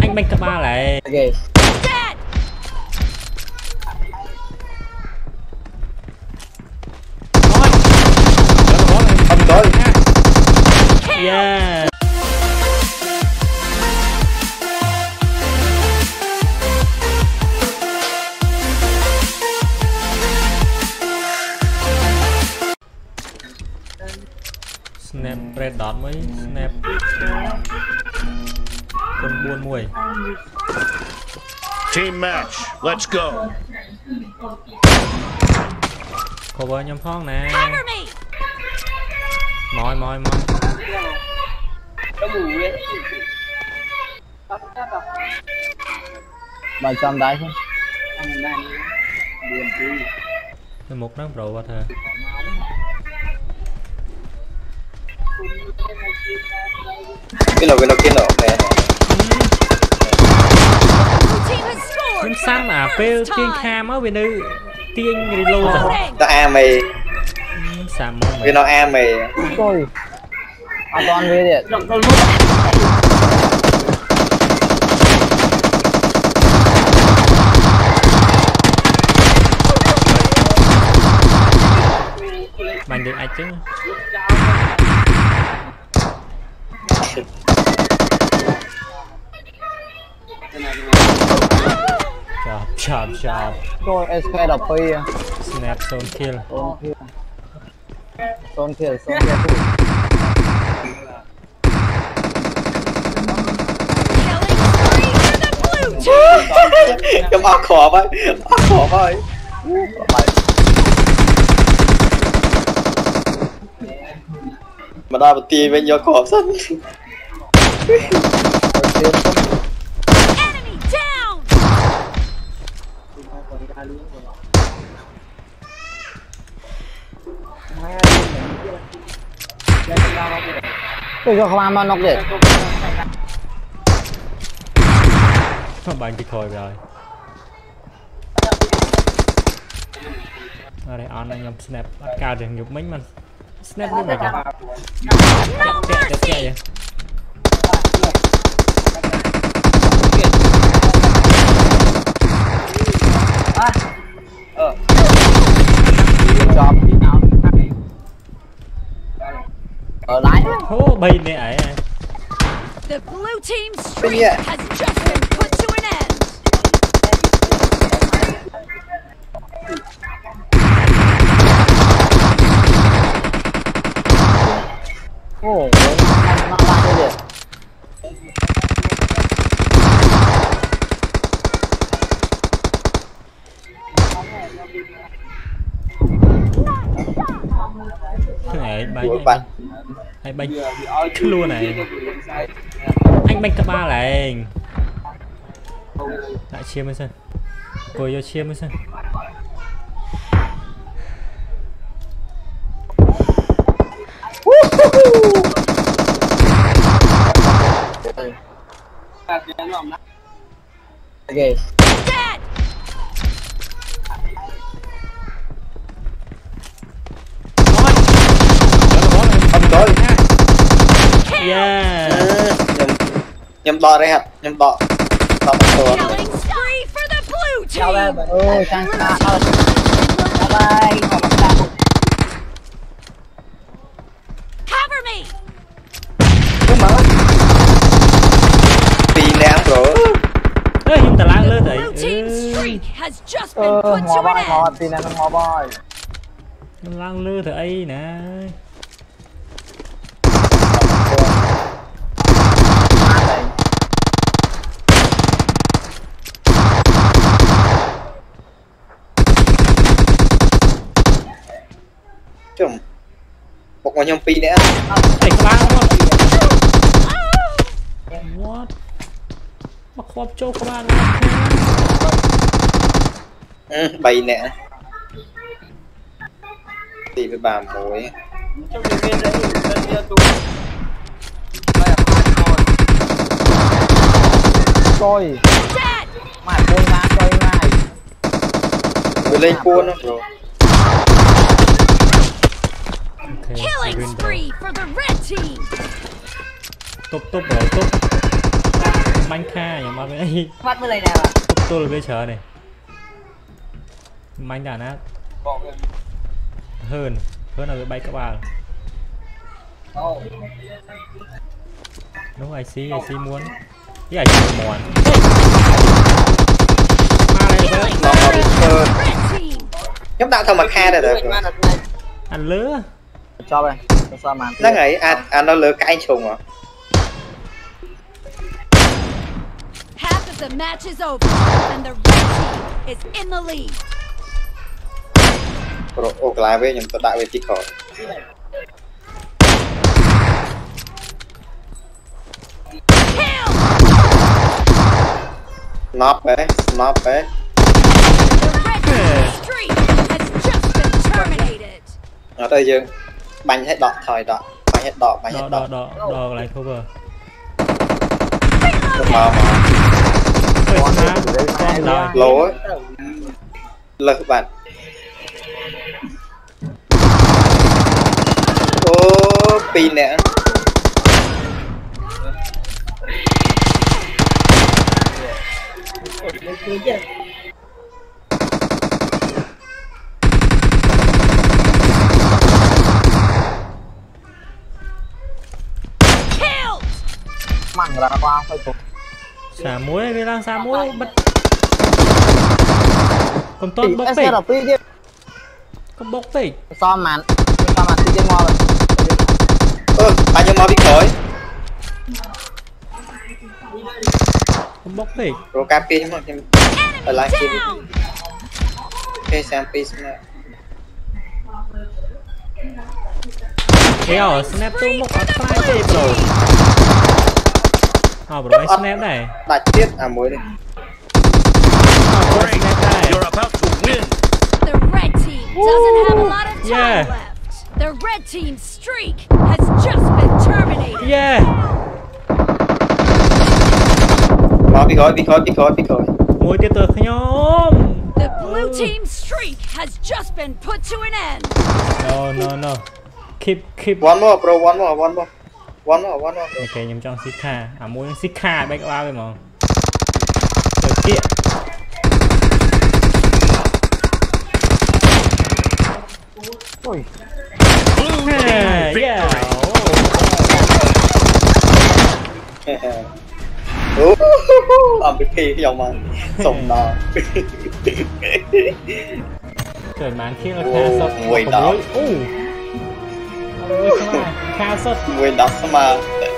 anh bạch các ba này okay. Yeah. Snap red dot មួយ snap con buôn mùi Team match. Let's go. cover nhóm phong nè Cover me! moi moi moi Bà trong đáy không? cái một nó rồi qua thơ Cái lỗ cái lỗ cái lỗ xăm à first tiên kha mới bên đây tiên reload rồi Loading! Nó A mày, cái mày nó A mày. Rồi. An toàn về điện. banh được ai chứ chop chop chop Rồi SK đập phi à. snap zone kill Tôn kia. Tôn kia, tôn kia. Killing spree for the blue team! Cầm áo khó vậy. Áo khó vậy. Mà đa một tí với nhau khó sân. ទៅយកខ្វាមកនុកទៀតធ្វើបាញ់ពីក្រោយវាហើយអរេអនខ្ញុំ snap អត់កើតទេខ្ញុំមិញមិន snap នេះមកចាក់ចាក់ចាក់ Ở lái. hố bay nè ấy à. The blue team's streak yeah. has just been put to an end! Ồ, nó lại cái gì? này banh Ủa bạn. Hay banh cứ luôn này. anh banh cấp ba lại lại chia mới sân cô vô chia mới sân Okay. Yeah Nhầm đo đấy hả? Nhầm. Killing spree for the blue team! Ôi, sang xa ơi. Bye bye. Bắt đầu. Cover me! Cái mà. Tì nè bro. ơi hiện tại láng lên đấy been Ờ, put ngò an ngò, là nó ngò bye. láng lơ từ ấy nè ជុំពុកមកខ្ញុំពីរនាក់អត់តែក្បាលមក What មកខប់ចូលក្បាលអឺ3នាក់ទីឬបាមួយជុំនិយាយទៅទៅទូកយមកបងណាកយណាលេងពួនណាប្រូ theo Killing spree for the red team. Top top rồi top. Manh kha nhà mà cái. Bắt bên này nào. Top tôi là bây giờ này. Manh đàn á. Hơn, hơn là cái bay các bạn. Oh. Đúng rồi, I see, muốn. cái I see mòn. Ma này Chúng ta thôi mà kha đây rồi Anh lứa cho đây cho sao màn nó ấy à, à nó lừa cái anh sùng à. Half of the match is over and the red team is in the lead. Rồi ok lại với nhưng tôi đã với tí khỏi Snap ấy, snap ấy Ở đây dương bành hết đỏ thôi đỏ. Bành hết đỏ bành hết đỏ đỏ. đỏ, lại cover. Được mà mà. Lố lật bạn. Ô pin nè. Thank you. Orang aku apa itu? Samuel bilang Samuel bet. Con tốt bốc pik. Con bốc pik. Sao mà sao mà chơi mo rồi. Ơ, bao nhiêu mo biết rồi. Con bốc pik. Rồi copy cho mọi người. Ở lại kia. Ok, xem peace mà. Hell, snap tôi một phát fight rồi. អោ snap ទូមុខអត់ខ្លាចទេ bro អោ bro ឲ្យ snap ដែរ ដាច់ទៀតអាមួយនេះ អោ bro Great. snap ដែរ You're about to win. The red team doesn't have a lot of time Yeah. left. The red team's streak has just been terminated. yeah មកពីក្រោយពីក្រោយពីក្រោយពីក្រោយ មួយទៀតទៅខ្ញុំ The blue team's streak has just been put to an end. no no no keep keep one more bro one more one more one or one ok nhắm trong Sika. À mỗi Sika back out rồi mà. Rồi kia. Ôi yeah, yeah. làm cái khi cái dòng mà. Sùng nò trời mạng khiến là khá sốc mùi đó ôi casa. Buenazo madre.